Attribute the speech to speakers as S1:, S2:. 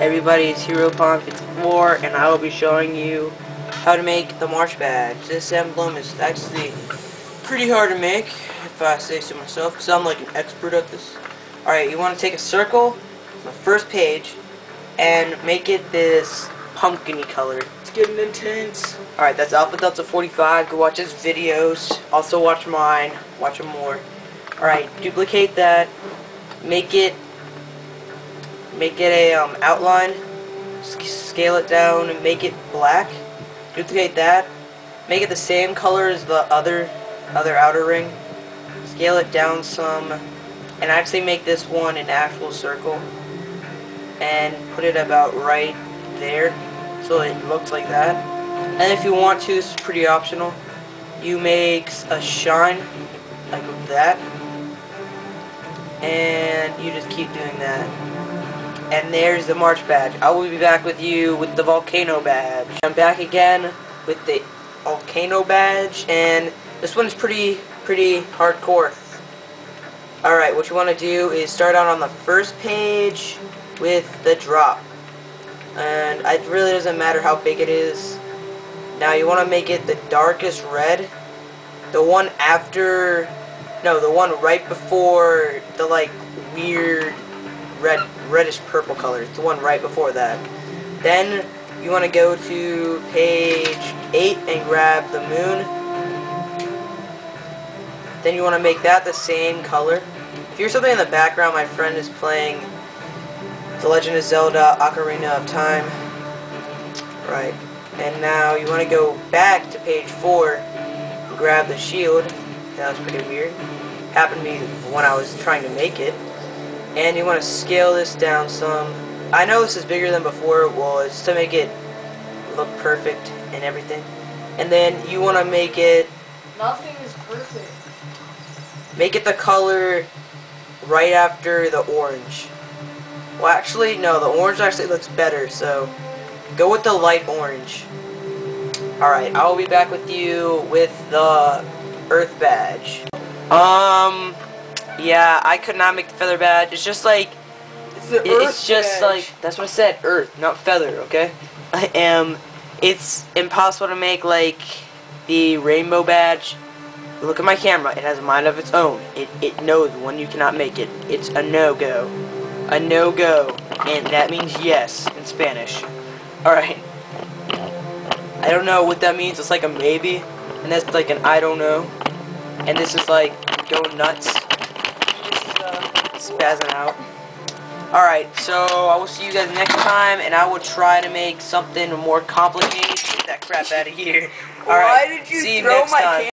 S1: Everybody, it's HeroPon54, and I will be showing you how to make the Marsh badge. This emblem is actually pretty hard to make, if I say so myself, because I'm like an expert at this. Alright, you want to take a circle, the first page, and make it this pumpkin color. It's getting intense. Alright, that's Alpha Delta 45. Go watch his videos. Also watch mine. Watch them more. Alright, duplicate that. Make it make it a um, outline, scale it down and make it black, duplicate that, make it the same color as the other other outer ring, scale it down some, and actually make this one an actual circle, and put it about right there, so it looks like that. And if you want to, it's pretty optional, you make a shine, like that, and you just keep doing that. And there's the Marsh badge. I will be back with you with the Volcano badge. I'm back again with the Volcano badge, and this one's pretty, pretty hardcore. Alright, what you want to do is start out on the first page with the drop. And it really doesn't matter how big it is. Now you want to make it the darkest red. The one after, no, the one right before the like weird red, reddish purple color. It's the one right before that. Then you want to go to page 8 and grab the moon. Then you want to make that the same color. If you're something in the background, my friend is playing The Legend of Zelda Ocarina of Time. Right. And now you want to go back to page 4 and grab the shield. That was pretty weird. Happened to me when I was trying to make it and you want to scale this down some. I know this is bigger than before it was to make it look perfect and everything. And then you want to make it...
S2: Nothing is perfect.
S1: Make it the color right after the orange. Well, actually, no, the orange actually looks better, so go with the light orange. Alright, I will be back with you with the Earth Badge. Um... Yeah, I could not make the feather badge. It's just like
S2: it's,
S1: it, it's just
S2: badge.
S1: like that's what I said. Earth, not feather. Okay. I am. It's impossible to make like the rainbow badge. Look at my camera. It has a mind of its own. It it knows when you cannot make it. It's a no go. A no go, and that means yes in Spanish. All right. I don't know what that means. It's like a maybe, and that's like an I don't know, and this is like go nuts spazzing out. Alright, so I will see you guys next time, and I will try to make something more complicated. Get that crap out of here. Alright,
S2: Why did you
S1: see you next
S2: my
S1: time.